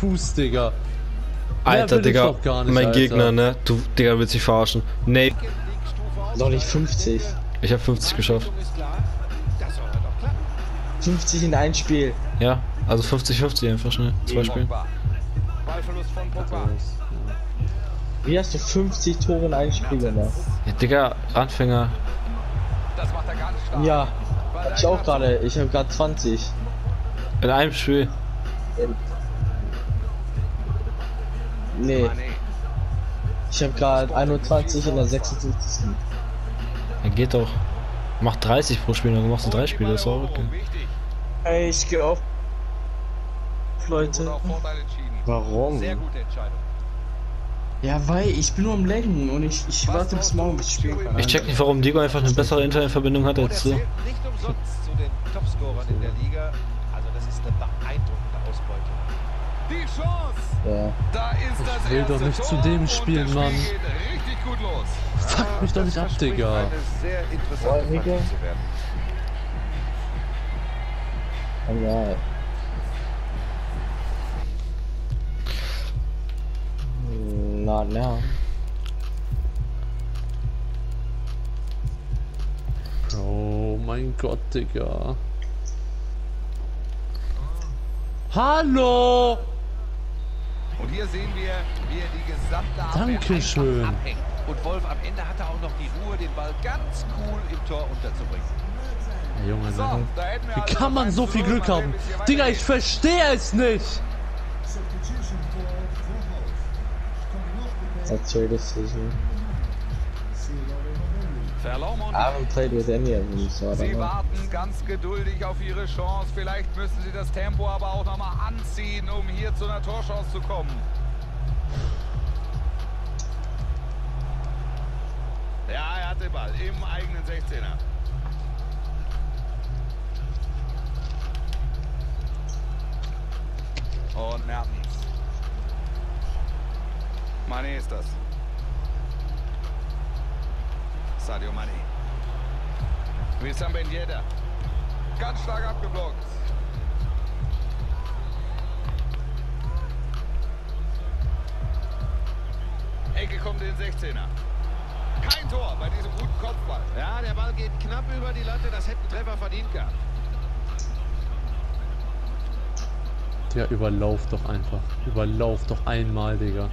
Fuß, Digga. Alter, Digga, nicht, mein Alter. Gegner, ne? Du, Digga, willst dich verarschen. Nee, Noch nicht 50. ich hab 50 geschafft. 50 in ein Spiel. Ja, also 50-50 einfach schnell. Zwei Spiele. Wie hast du 50 Tore in ein Spiel gemacht? Ja, Digga, Anfänger. Das macht er ganz stark. Ja, ich auch gerade. Ich habe gerade 20. In einem Spiel. Nee, ich habe gerade 21 in der 56. Ja, geht doch. Mach 30 pro Spiel, dann machst du drei Spiele, das ist auch okay. Ey, ich gehe auf. Leute. Warum? Sehr gute Entscheidung. Ja, weil ich bin nur am Lenken und ich, ich warte bis morgen, bis ich spielen kann. Ich check nicht, warum Diego einfach eine bessere Internetverbindung hat als du. zählt nicht umsonst zu den Topscorern in der Liga. Also das ist eine beeindruckende Ausbeute. Die Chance! Ja. Da ist das will doch nicht Tor zu dem spielen, Mann. geht richtig gut los. Fuck mich doch nicht ab, Digga. Ja. Not now. Oh mein Gott, Digga. Hallo! Und hier sehen wir, wie er die gesamte Abwehr Dankeschön. abhängt. Und Wolf, am Ende hatte auch noch die Ruhe, den Ball ganz cool im Tor unterzubringen. Ja, Junge, So, Wie also kann man so viel Glück haben? Digga, ich verstehe es nicht! That's your decision. Haven't played with any of them, so I don't Sie know. warten ganz geduldig auf ihre Chance. Vielleicht müssen sie das Tempo aber auch nochmal anziehen, um hier zu einer Torchance zu kommen. Ja, er hat den Ball im eigenen 16er. Und Mertens. Mané ist das. Sadio Mané. Wissam Ben Yedder. Ganz stark abgeblockt. Ecke kommt in den 16er. Kein Tor bei diesem guten Kopfball. Ja, der Ball geht knapp über die Latte. Das hätten Treffer verdient gehabt. Digga, überlauf doch einfach. Überlauf doch einmal, Digga.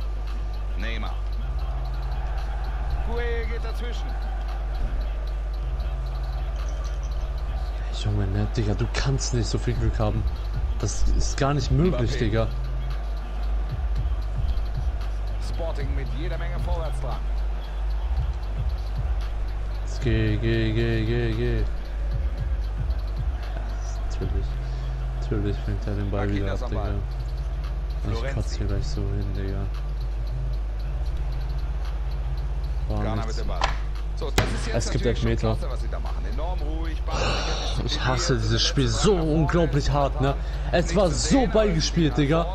Neymar. Gueye geht dazwischen. Junge, ne, Digga, du kannst nicht so viel Glück haben. Das ist gar nicht möglich, Mbappé. Digga. Sporting mit jeder Menge Vorwärtsdrang. Jetzt geh, geh, geh, geh, geh. Natürlich. Natürlich fängt er den Ball wieder ab, Digga. Ich kotze hier gleich so hin, Digga. War Ghana mit nichts. dem Ball. So, Es gibt Elfmeter. klasse, ruhig, Ich hasse dieses Spiel so unglaublich hart, ne? Es war so beigespielt, Digga.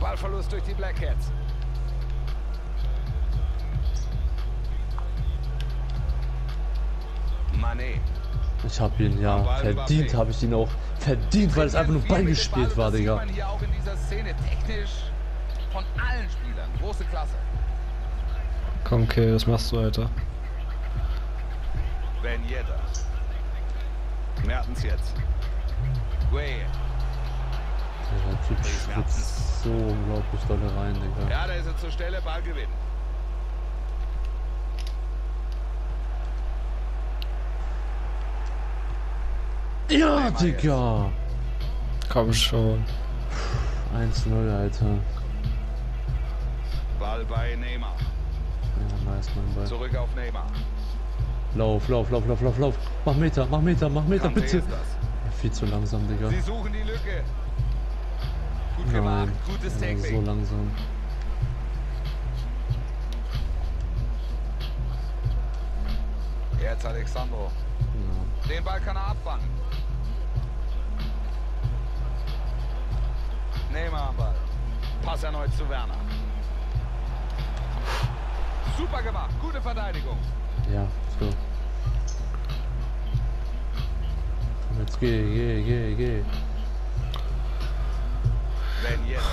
Ballverlust durch die Black Cats. Mané. Ich hab ihn ja verdient, habe ich ihn auch verdient, weil es einfach nur beigespielt war, Digga. Technisch von allen Spielern. Große Klasse. Komm, okay, was machst du, Alter? Ben Yedder. Mertens jetzt. Gueye. Der Typ schwitzt so unglaublich doll rein, Digga. Ja, da ist er zur Stelle, Ballgewinn. Ja, Digga! Komm schon. 1-0, Alter. Ball bei Neymar. Ja, nice, mein Ball. Zurück auf Neymar. Lauf, lauf, lauf, lauf, lauf, lauf. Mach Meter, mach Meter, mach Meter, Kanté bitte. das. Viel zu langsam, Digga. Sie suchen die Lücke. Gut gemacht, Nein, gutes ja, so Tackling. langsam. Jetzt Alexandro. Ja. Den Ball kann er abfangen. Neymar am Ball. Pass erneut zu Werner. Super gemacht, gute Verteidigung. Ja, let's go. Komm, jetzt geh, geh, geh, geh. Wenn jetzt.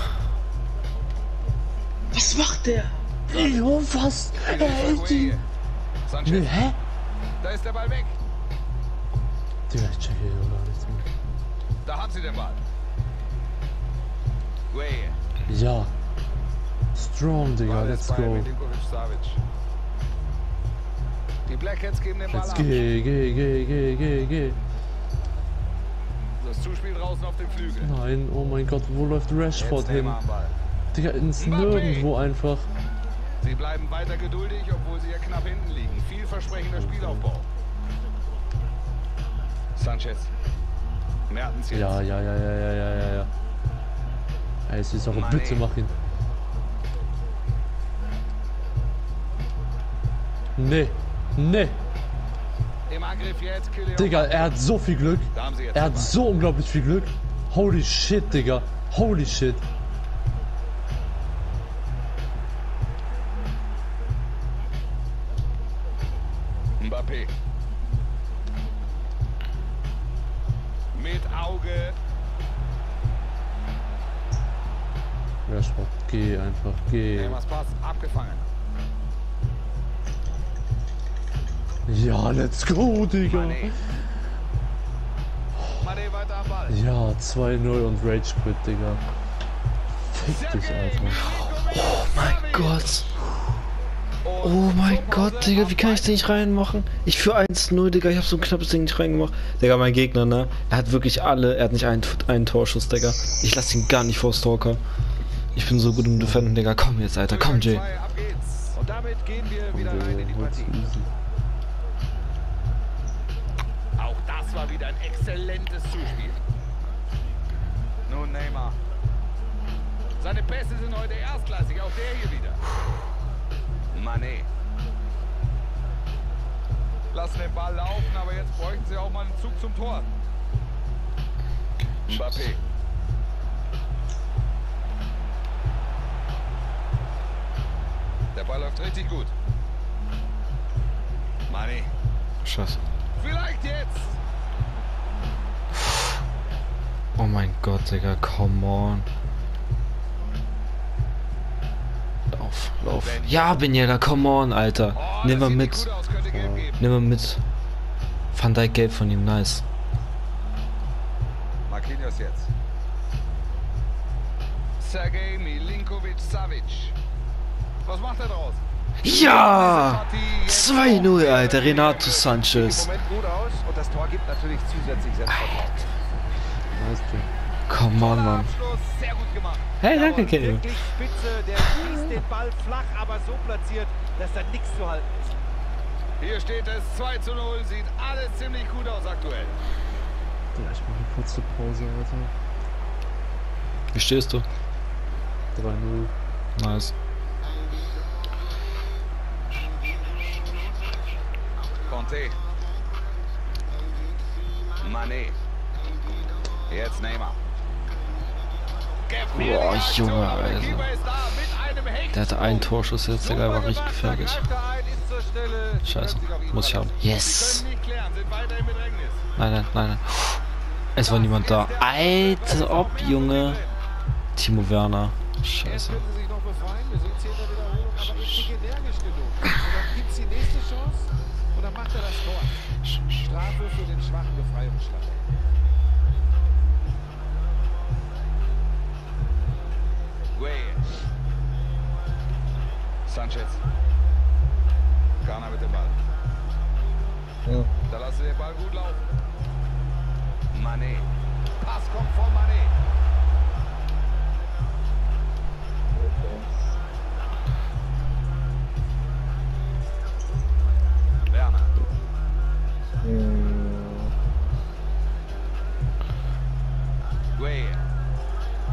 Was macht der? Ey, oh, was? Er hält ihn. Nee, hä? da ist der Ball weg. Digga, ich check hier gar nichts mehr. Da haben sie den Ball. Ja. Strong, Digga, let's go. Die Blackheads geben den Ball Jetzt geh, geh, geh, geh, geh, geh. Das Zuspiel draußen auf dem Flügel. Nein, oh mein Gott, wo läuft Rashford hin? Digga, ins. Nirgendwo einfach. Sie bleiben weiter geduldig, obwohl sie ja knapp hinten liegen. Vielversprechender Spielaufbau. Sanchez. Mertens jetzt. Ja, ja, ja, ja, ja, ja, ja. Ey, es ist auch Mané. bitte mach ihn. Nee, nee. Im Angriff jetzt Kylian. Digga, er hat so viel Glück. Er hat so unglaublich viel Glück. Holy shit, Digga. Holy shit. Mbappé. Mit Auge. Rashford, geh einfach, geh. Neymars Pass abgefangen. Ja, let's go, Digga. Am Ball. Ja, 2-0 und Rage Quit, Digga. Fick dich, Alter. Oh mein Gott. Oh mein Gott, Digga, wie kann ich den nicht reinmachen? Ich für 1-0, Digga, ich hab so ein knappes Ding nicht reingemacht. Digga, mein Gegner, ne? Er hat wirklich alle, er hat nicht einen, einen Torschuss, Digga. Ich lass ihn gar nicht vor Stalker. Ich bin so gut im Defenden, Digga. Komm jetzt, Alter, komm, Jay. Und damit gehen wir wieder rein in die Partie. Das war wieder ein exzellentes Zuspiel. Nun Neymar. Seine Pässe sind heute erstklassig, auch der hier wieder. Mané. Lassen den Ball laufen, aber jetzt bräuchten sie auch mal einen Zug zum Tor. Mbappé. Der Ball läuft richtig gut. Mané. Scheiße. Vielleicht jetzt. Oh mein Gott, Digga, come on. Lauf, lauf. Ja, Benjela, come on, Alter. Oh, Nimm mal mit. Nimm mal mit. Van Dijk gelb von ihm, nice. Marquinhos jetzt. Sergej Milinkovic Savic. Was macht er draus? Ja! Diese Partie jetzt 2-0, auch. Alter, Renato Sieht Sanchez. im Moment gut aus und das Tor gibt natürlich zusätzlich Selbstvertrauen. Nice, Jay. Come on, Mann. Abschluss, sehr gut gemacht. Hey, danke, Kevin. Wirklich spitze, der schießt den Ball flach, aber so platziert, dass da nichts zu halten ist. Hier steht es 2 zu 0. Sieht alles ziemlich gut aus aktuell. Digga, ich mach eine kurze Pause, Alter. Wie stehst du? 3-0. Nice. Conte. Mané. Jetzt Neymar. Boah, Junge, aber der hatte einen Torschuss jetzt, der war richtig gefährlich. Scheiße, muss ich haben. Yes! Nein, nein, nein, nein. Es war niemand da. Alter, ob, Junge. Timo Werner. Scheiße. können sie sich noch befreien, Sanchez. Ghana mit dem Ball. Da lassen sie den Ball gut laufen. Mané. Pass kommt von Mané. Werner. Gueye.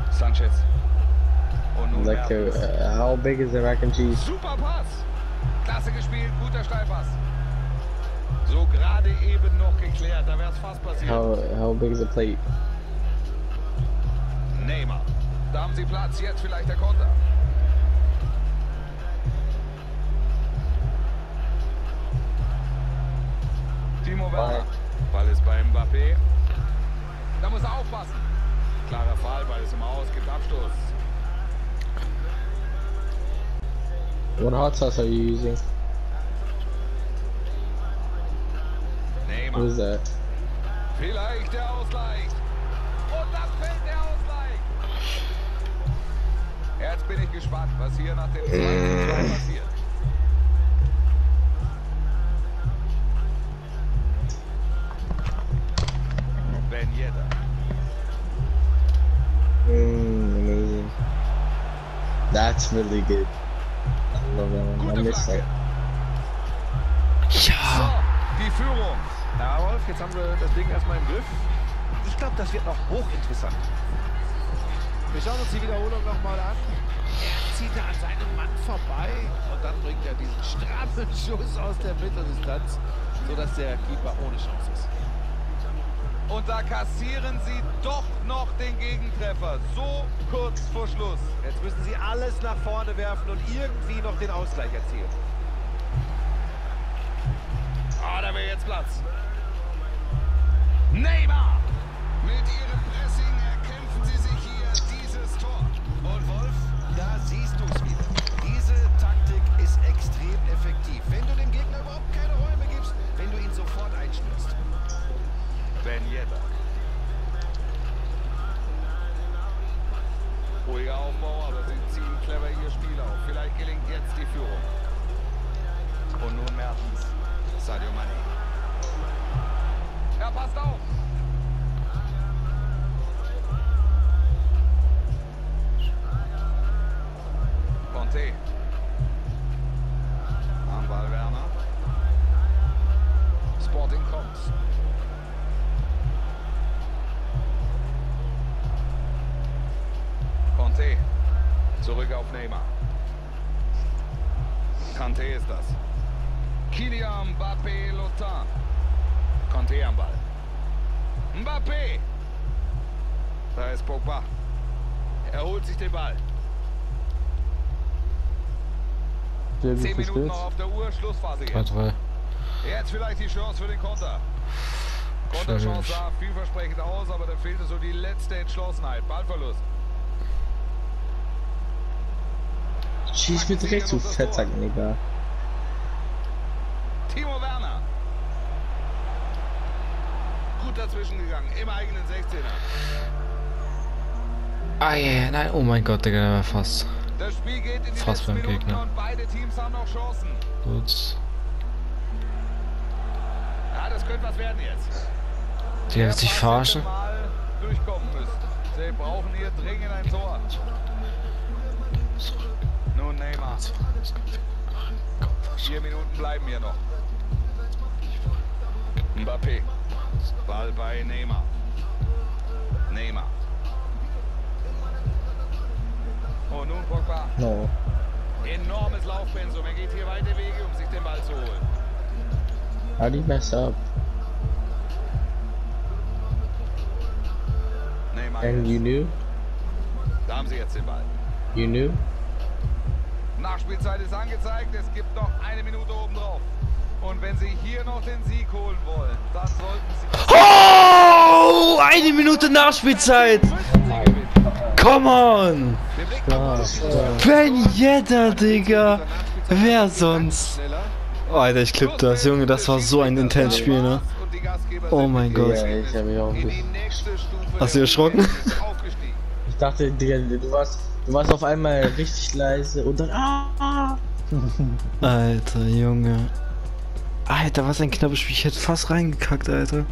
Sanchez. Like, uh, how big is the mac and cheese? Super Pass. Klasse gespielt, guter Steilpass. So gerade eben noch geklärt, da wäre es fast passiert. How how big is the plate? Neymar. Da haben sie Platz, jetzt vielleicht der Konter. Timo Werner. Ball ist bei Mbappé. Da muss er aufpassen. klarer Fall, weil es im Aus gibt Abstoß. What hot sauce are you using? Neymar. What is that? Vielleicht der Ausgleich. Und dann fällt der Ausgleich. Jetzt bin ich gespannt, was hier nach dem 2 zu 2 passiert. Ben Yedder. Mmm, amazing. That's really good. Gute. So, Ja! die Führung. Ja, Wolf, jetzt haben wir das Ding erstmal im Griff. Ich glaube, das wird noch hochinteressant. Wir schauen uns die Wiederholung nochmal an. Er zieht da an seinem Mann vorbei und dann bringt er diesen strammen Schuss aus der Mitteldistanz, sodass der Keeper ohne Chance ist. Und da kassieren sie doch noch den Gegentreffer. So kurz vor Schluss. Jetzt müssen sie alles nach vorne werfen und irgendwie noch den Ausgleich erzielen. Ah, da wäre jetzt Platz. Neymar! Mit ihrem Pressing erkämpfen sie sich hier dieses Tor. Und Wolf, Da siehst du es wieder. Das. Kylian Mbappé Lotin. Conte am Ball. Mbappé. Da ist Pogba. Er holt sich den Ball. Der Zehn Minuten noch auf der Uhr. Schlussphase 3, jetzt. 3. Jetzt vielleicht die Chance für den Konter. Konterchance sah vielversprechend aus, aber da fehlte so die letzte Entschlossenheit. Ballverlust. Schieß mir direkt zu Fettsacken, egal. Timo Werner. Gut dazwischen gegangen, im eigenen 16er. Ah, ja, nein, oh mein Gott, Digga, der war fast. Das Spiel geht in die Fast beim Gegner. und beide Teams haben noch Chancen. Gut. Ja, das könnte was werden jetzt. Die wird sich verarschen. Sie brauchen hier dringend ein Tor. Nun Neymar. Vier Minuten bleiben hier noch. Mbappé. Ball bei Neymar. Neymar. Oh, nun Pogba. No. Enormes Laufpensum. Er geht hier weite Wege, um sich den Ball zu holen. How'd he mess up? Neymar. And you knew? Da haben sie jetzt den Ball. You knew? Nachspielzeit ist angezeigt. Es gibt noch eine Minute obendrauf. Und wenn sie hier noch den Sieg holen wollen, dann sollten sie Oh! Eine Minute Nachspielzeit! Come on! Ben Yedder, Digga! Wer sonst? Oh, Alter, ich klipp das, Junge, das war so ein intens Spiel, ne? Oh mein Gott. Ja, ich hab mich auch Hast du erschrocken? Ich dachte, Digga, du warst, du warst auf einmal richtig leise und dann ah! Alter, Junge. Alter, was ein knappes Spiel. Ich hätte fast reingekackt, Alter.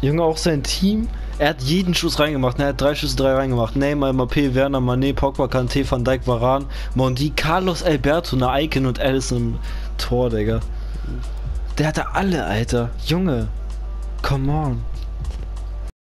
Junge, auch sein Team. Er hat jeden Schuss reingemacht. ne? Er hat drei Schüsse, drei reingemacht. Neymar, Mbappé, Werner, Mané, Pogba, Kanté, Van Dijk, Varan, Mondi, Carlos Alberto, Naiken und Allison im Tor, Digga. Der hatte alle, Alter. Junge. Come on.